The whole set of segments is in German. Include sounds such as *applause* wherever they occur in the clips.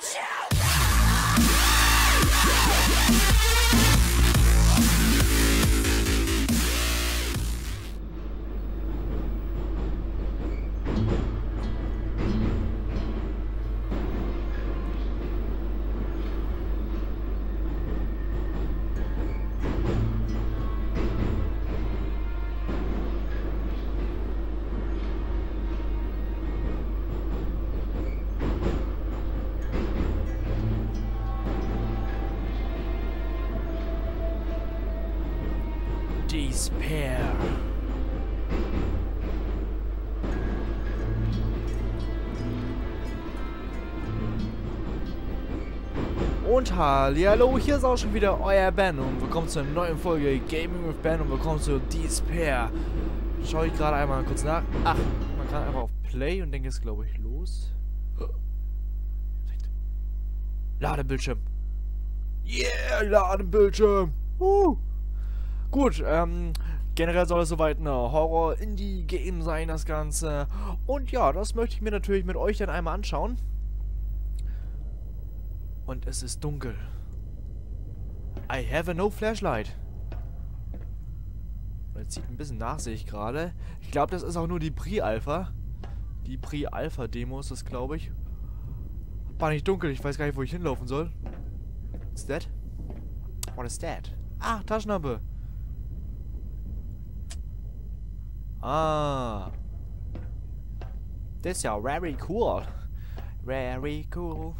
Despair. Und hallo, hier ist auch schon wieder euer Ben und willkommen zu einer neuen Folge Gaming with Ben und willkommen zu Despair. Schau ich gerade einmal kurz nach. Ach, man kann einfach auf Play und geht es glaube ich los. Ladebildschirm. Yeah, Ladebildschirm. Uh. Gut, ähm, generell soll es soweit ein Horror-Indie-Game sein, das Ganze. Und ja, das möchte ich mir natürlich mit euch dann einmal anschauen. Und es ist dunkel. I have a no flashlight. Das zieht ein bisschen nach, sehe ich gerade. Ich glaube, das ist auch nur die Pre-Alpha. Die Pre-Alpha-Demo ist das, glaube ich. War nicht dunkel, ich weiß gar nicht, wo ich hinlaufen soll. What's that? What is that? Ah, Taschenlampe. Ah. Das ist ja very cool. Very cool.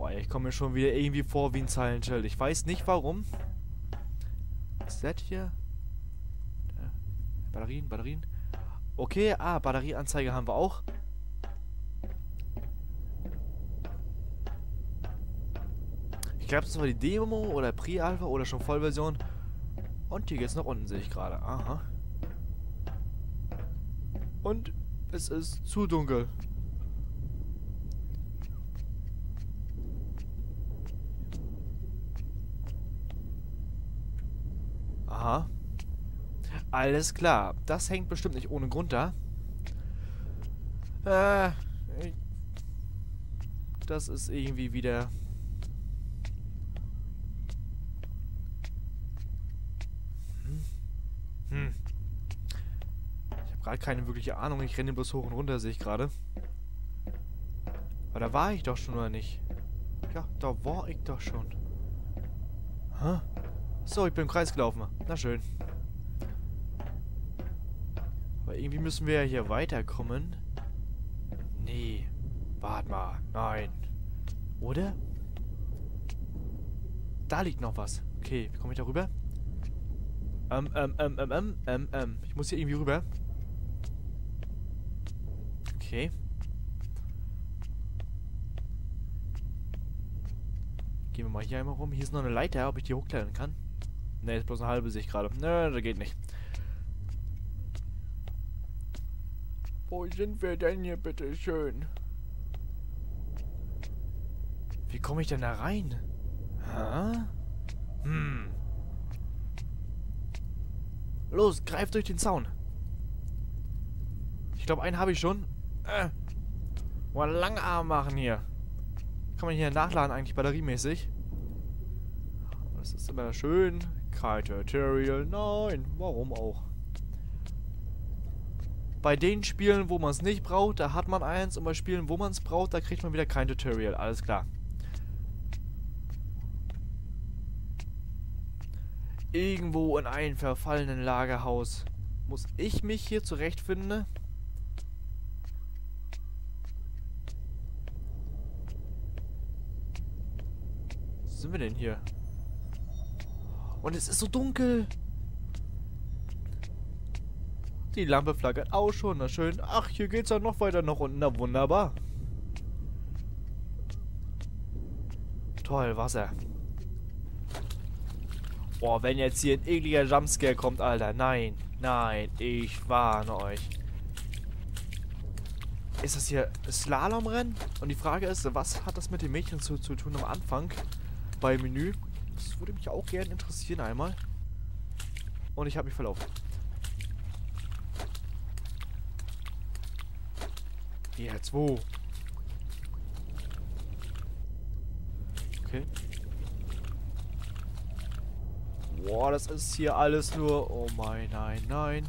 Boah, ich komme mir schon wieder irgendwie vor wie ein Silent. Ich weiß nicht warum. Ist das hier? Batterien, Batterien. Okay, ah, Batterieanzeige haben wir auch. Ich glaube, das war die Demo oder Pre-Alpha oder schon Vollversion. Und hier geht's nach unten, sehe ich gerade. Aha. Und es ist zu dunkel. Aha. Alles klar. Das hängt bestimmt nicht ohne Grund da. Äh, das ist irgendwie wieder... Hm. Hm. Ich habe gerade keine wirkliche Ahnung. Ich renne bloß hoch und runter, sehe ich gerade. Aber da war ich doch schon, oder nicht? Ja, da war ich doch schon. Hä? So, ich bin im Kreis gelaufen. Na schön. Aber irgendwie müssen wir ja hier weiterkommen. Nee. Warte mal. Nein. Oder? Da liegt noch was. Okay, wie komme ich da rüber? Ähm, ähm, ähm, ähm, ähm, ähm, ähm. Ich muss hier irgendwie rüber. Okay. Gehen wir mal hier einmal rum. Hier ist noch eine Leiter, ob ich die hochklettern kann. Ne, ist bloß eine halbe Sicht gerade. Nö, das geht nicht. Wo sind wir denn hier bitte schön? Wie komme ich denn da rein? Hä? Hm. Los, greif durch den Zaun. Ich glaube, einen habe ich schon. Äh. Mal Langarm machen hier. Kann man hier nachladen eigentlich batteriemäßig. Das ist immer schön. Kein Tutorial. Nein, warum auch? Bei den Spielen, wo man es nicht braucht, da hat man eins. Und bei Spielen, wo man es braucht, da kriegt man wieder kein Tutorial. Alles klar. Irgendwo in einem verfallenen Lagerhaus. Muss ich mich hier zurechtfinden? Wo sind wir denn hier? Und es ist so dunkel. Die Lampe flackert auch schon. Na schön. Ach, hier geht's ja noch weiter nach unten. Na wunderbar. Toll, Wasser. Boah, wenn jetzt hier ein ekliger Jumpscare kommt, Alter. Nein, nein, ich warne euch. Ist das hier Slalomrennen? Und die Frage ist, was hat das mit den Mädchen zu, zu tun am Anfang? Beim Menü? Das würde mich auch gerne interessieren einmal. Und ich habe mich verlaufen. Jetzt wo? Okay. Boah, das ist hier alles nur... Oh mein, nein, nein.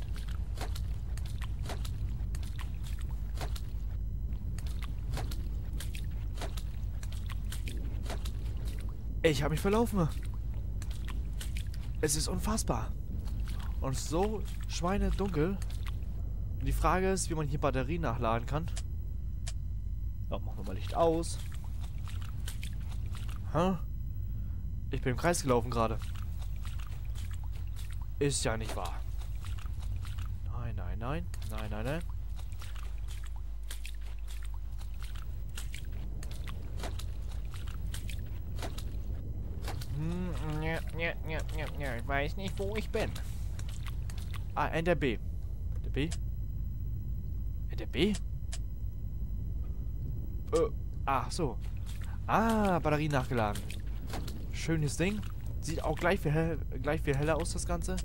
Ich habe mich verlaufen. Es ist unfassbar. Und so schweinedunkel. Und die Frage ist, wie man hier Batterien nachladen kann. Ja, machen wir mal Licht aus. Hä? Ich bin im Kreis gelaufen gerade. Ist ja nicht wahr. Nein, nein, nein. Nein, nein, nein. Hm, ja, ja, ja, ja, ja, ich weiß nicht, wo ich bin. Ah, Enter B. Der B? Enter B? Äh, ach so. Ah, Batterie nachgeladen. Schönes Ding. Sieht auch gleich viel, hell, gleich viel heller aus, das Ganze.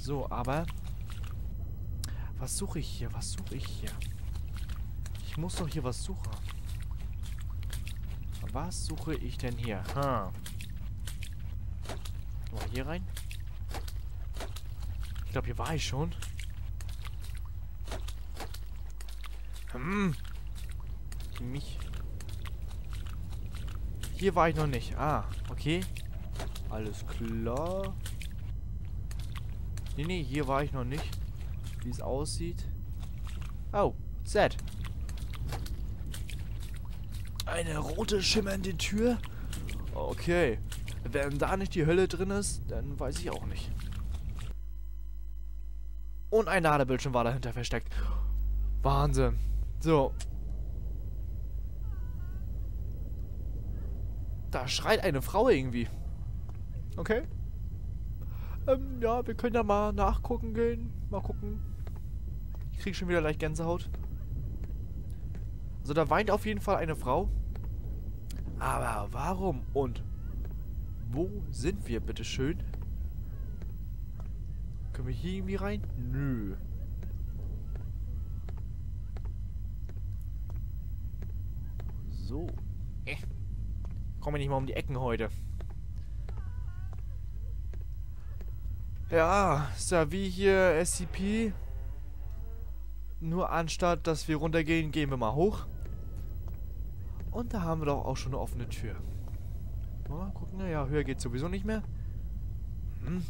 So, aber... Was suche ich hier? Was suche ich hier? Ich muss doch hier was suchen. Was suche ich denn hier? Hm. Mal hier rein. Ich glaube, hier war ich schon. Hm. Mich. Hier war ich noch nicht. Ah, okay. Alles klar. Nee, nee, hier war ich noch nicht. Wie es aussieht. Oh, Z. Eine rote schimmernde Tür? Okay. Wenn da nicht die Hölle drin ist, dann weiß ich auch nicht. Und ein Ladebildschirm war dahinter versteckt. Wahnsinn. So. Da schreit eine Frau irgendwie. Okay. Ähm, ja, wir können ja mal nachgucken gehen. Mal gucken. Ich krieg schon wieder leicht Gänsehaut. Also da weint auf jeden Fall eine Frau. Aber warum und wo sind wir, bitteschön? Können wir hier irgendwie rein? Nö. So. Äh. Komme nicht mal um die Ecken heute. Ja, ist ja wie hier SCP. Nur anstatt, dass wir runtergehen, gehen wir mal hoch. Und da haben wir doch auch schon eine offene Tür. Mal gucken, ja, höher geht sowieso nicht mehr. Hm.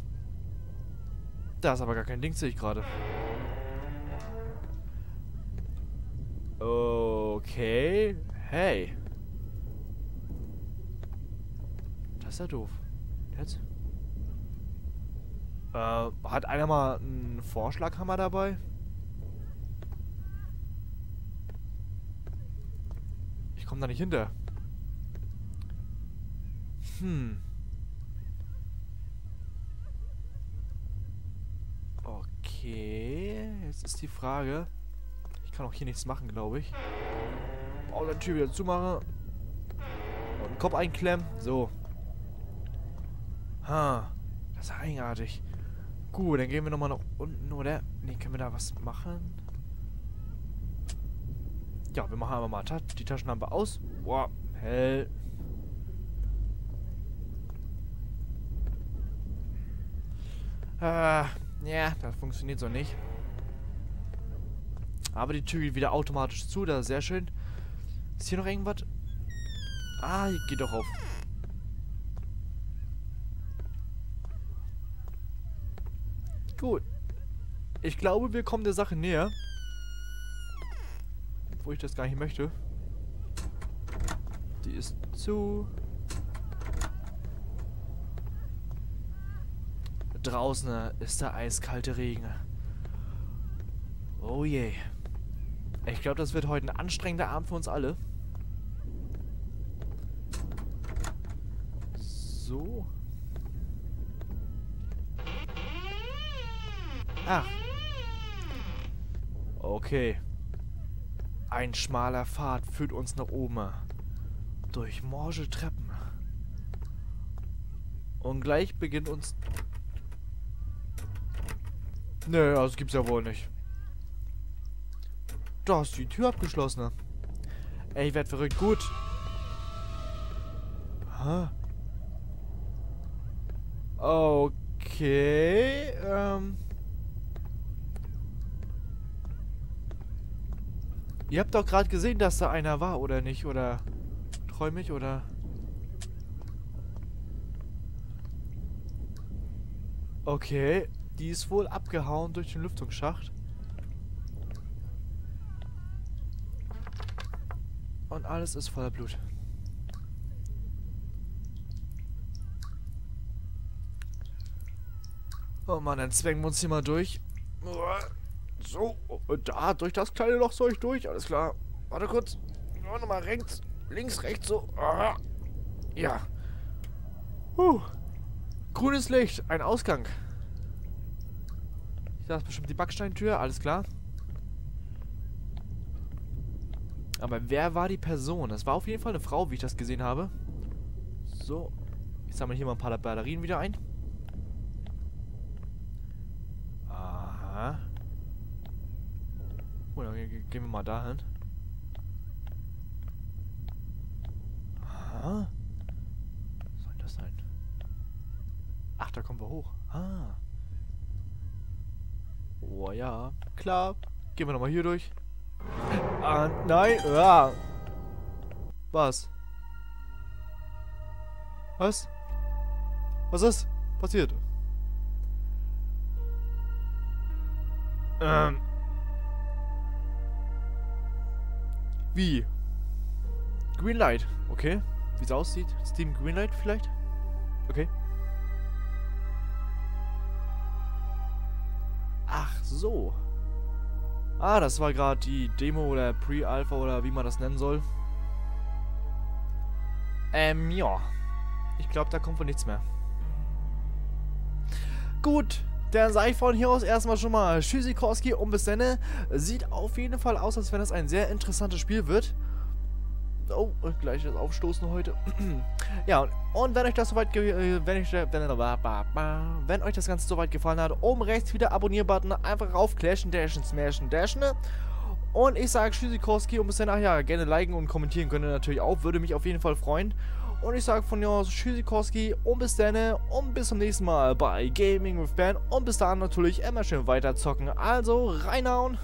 Da ist aber gar kein Ding, sehe ich gerade. Okay. Hey. Das ist ja doof. Jetzt? Äh, hat einer mal einen Vorschlaghammer dabei? Ich komme da nicht hinter. Hm. Okay. Jetzt ist die Frage. Ich kann auch hier nichts machen, glaube ich. Oh, die Tür wieder zumachen. Und den Kopf einklemmen. So. Ha. Das ist eigenartig. Gut, dann gehen wir nochmal nach unten, oder? Ne, können wir da was machen? Ja, wir machen einfach mal die Taschenlampe aus. Boah, hell. Äh, ja, das funktioniert so nicht. Aber die Tür geht wieder automatisch zu, das ist sehr schön. Ist hier noch irgendwas? Ah, hier geht doch auf. Gut. Ich glaube, wir kommen der Sache näher. Obwohl ich das gar nicht möchte. Die ist zu. Draußen ist der eiskalte Regen. Oh je. Ich glaube, das wird heute ein anstrengender Abend für uns alle. So. Ach. Okay. Ein schmaler Pfad führt uns nach oben. Durch morge Treppen. Und gleich beginnt uns Nee, das gibt's ja wohl nicht. Da ist die Tür abgeschlossen. Ey, ich werd verrückt. Gut. Aha. Okay, ähm... Ihr habt doch gerade gesehen, dass da einer war, oder nicht? Oder träume ich, oder... Okay, die ist wohl abgehauen durch den Lüftungsschacht. Und alles ist voller Blut. Oh Mann, dann zwängen wir uns hier mal durch. So, und da, durch das kleine Loch soll ich durch. Alles klar. Warte kurz. Warte mal rechts, links, rechts, so. Ja. Huh. Grünes Licht, ein Ausgang. Das ist bestimmt die Backsteintür, alles klar. Aber wer war die Person? Das war auf jeden Fall eine Frau, wie ich das gesehen habe. So. Ich sammle hier mal ein paar Batterien wieder ein. Aha. Dann gehen wir mal dahin. Aha. Was soll das sein? Ach, da kommen wir hoch. Ah. Oh ja, klar. Gehen wir nochmal hier durch. Ah, nein. Ja. Was? Was? Was ist passiert? Ähm. Wie? Greenlight. Okay. Wie es aussieht. Steam Greenlight vielleicht? Okay. Ach so. Ah, das war gerade die Demo oder Pre-Alpha oder wie man das nennen soll. Ähm, ja. Ich glaube, da kommt wohl nichts mehr. Gut, dann sage ich von hier aus erstmal schon mal Tschüssikowski und bis dann. Sieht auf jeden Fall aus, als wenn das ein sehr interessantes Spiel wird. Oh, gleich das Aufstoßen heute. *clears throat* ja, und wenn euch das soweit äh, wenn, ich, wenn, wenn euch das Ganze soweit gefallen hat, oben rechts wieder Abonnier-Button, einfach rauf, clashen, dashen, smashen, dashen. Und ich sage Tschüssikowski und bis dann, ach ja, gerne liken und kommentieren könnt ihr natürlich auch, würde mich auf jeden Fall freuen. Und ich sage von aus Tschüssikowski und bis dann und bis zum nächsten Mal bei Gaming with Ben und bis dann natürlich immer schön weiter zocken. Also reinhauen.